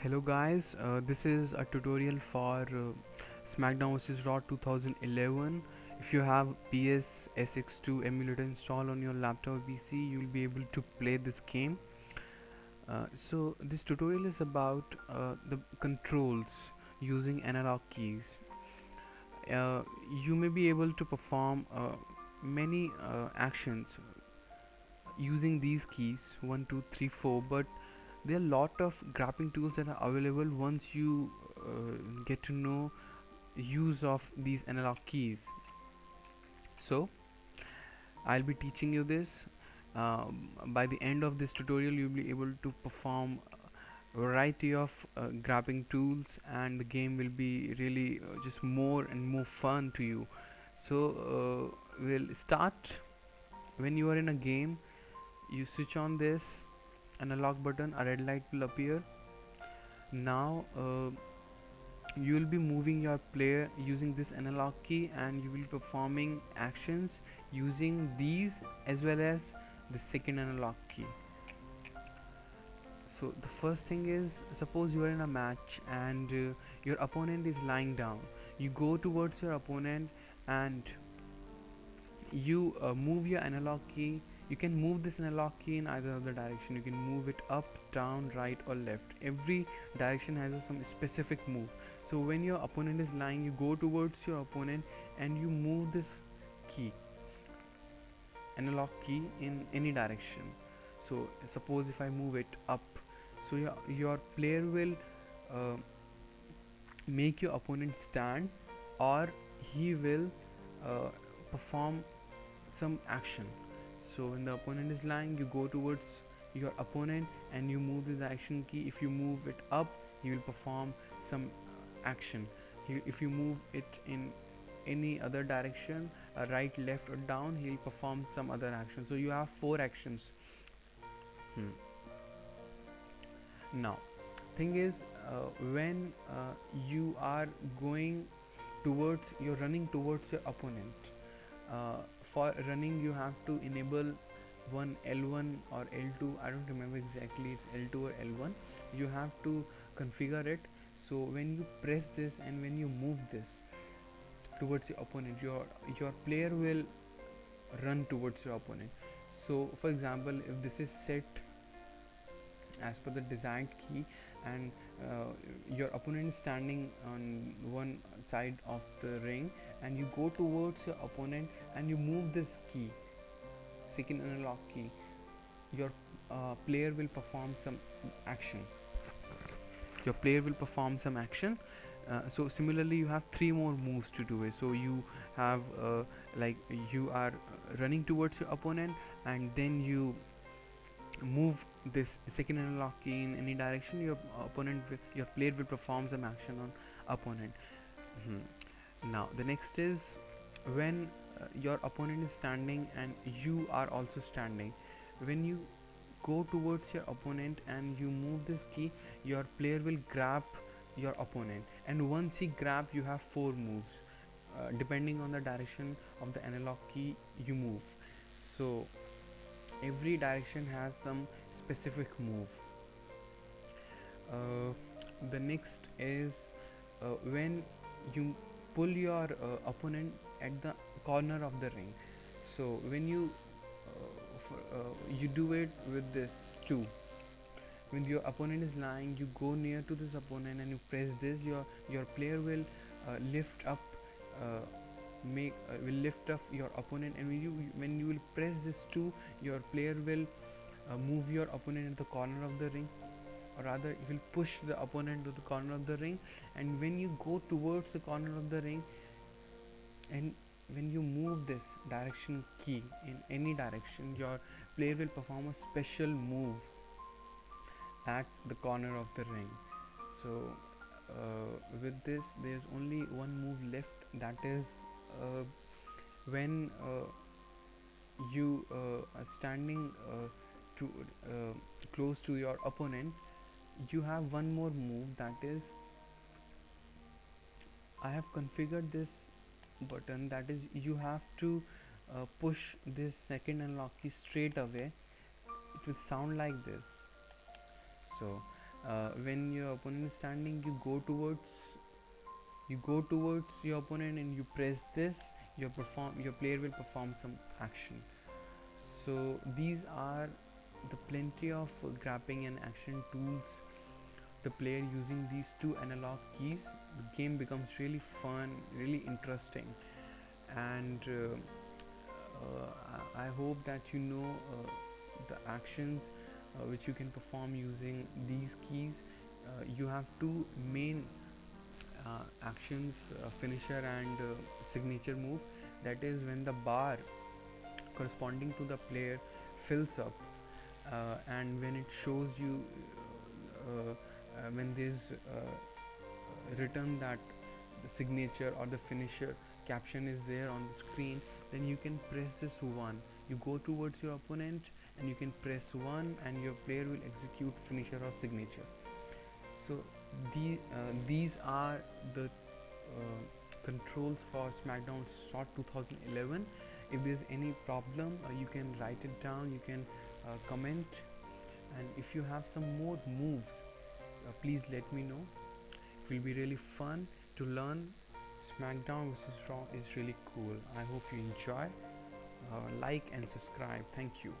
Hello guys, uh, this is a tutorial for uh, SmackDown vs Raw 2011. If you have PCSX2 emulator installed on your laptop PC, you'll be able to play this game. Uh, so this tutorial is about uh, the controls using analog keys. Uh, you may be able to perform uh, many actions using these keys 1 2 3 4 but there are a lot of grabbing tools that are available once you uh, get to know use of these analog keys. So I'll be teaching you this. Um, by the end of this tutorial you'll be able to perform a variety of uh, grabbing tools and the game will be really uh, just more and more fun to you. So uh, we'll start. When you are in a game you switch on this analog button a red light will appear. Now uh, you will be moving your player using this analog key and you will be performing actions using these as well as the second analog key. So the first thing is suppose you are in a match and uh, your opponent is lying down. You go towards your opponent and you uh, move your analog key you can move this analog key in either of the direction. You can move it up down right or left. Every direction has some specific move. So when your opponent is lying you go towards your opponent and you move this key analog key in any direction. So suppose if I move it up so your, your player will uh, make your opponent stand or he will uh, perform some action so when the opponent is lying you go towards your opponent and you move this action key. If you move it up you will perform some uh, action. If you move it in any other direction uh, right left or down he'll perform some other action. So you have four actions. Hmm. now thing is uh, when uh, you are going towards you're running towards your opponent uh, for running you have to enable one L1 or L2 I don't remember exactly it's L2 or L1 you have to configure it. So when you press this and when you move this towards your opponent your your player will run towards your opponent. So for example if this is set as per the desired key and your opponent is standing on one side of the ring and you go towards your opponent and you move this key second analog key your uh, player will perform some action. Your player will perform some action. Uh, so similarly you have three more moves to do it. So you have uh, like you are running towards your opponent and then you move this second analog key in any direction your opponent your player will perform some action on opponent. Mm -hmm. now the next is when uh, your opponent is standing and you are also standing. When you go towards your opponent and you move this key your player will grab your opponent. And once he grab you have four moves. Uh, depending on the direction of the analog key you move. So every direction has some specific move. Uh, the next is uh, when you pull your uh, opponent at the corner of the ring. So when you uh, uh, you do it with this too when your opponent is lying you go near to this opponent and you press this your your player will uh, lift up make uh, will lift up your opponent and when you when you will press this 2 your player will uh, move your opponent in the corner of the ring or rather you will push the opponent to the corner of the ring. And when you go towards the corner of the ring and when you move this direction key in any direction your player will perform a special move at the corner of the ring. So uh, with this there's only one move left that is when uh, you uh, are standing to close to your opponent you have one more move that is I have configured this button that is you have to uh, push this second analog key straight away it will sound like this. So uh, when your opponent is standing you go towards you go towards your opponent and you press this your perform your player will perform some action. So these are the plenty of uh, grabbing and action tools the player using these two analog keys. The game becomes really fun really interesting. And uh, uh, I hope that you know uh, the actions uh, which you can perform using these keys. Uh, you have two main Uh, actions uh, finisher and uh, signature move. That is when the bar corresponding to the player fills up uh, and when it shows you when there's written that the signature or the finisher caption is there on the screen then you can press this one. You go towards your opponent and you can press 1 and your player will execute finisher or signature. So uh, these are the uh, controls for smackdown SWAT 2011 if there's any problem uh, you can write it down you can uh, comment. And if you have some more moves uh, please let me know. It will be really fun to learn. Smackdown versus raw is really cool. I hope you enjoy. Uh, like and subscribe. Thank you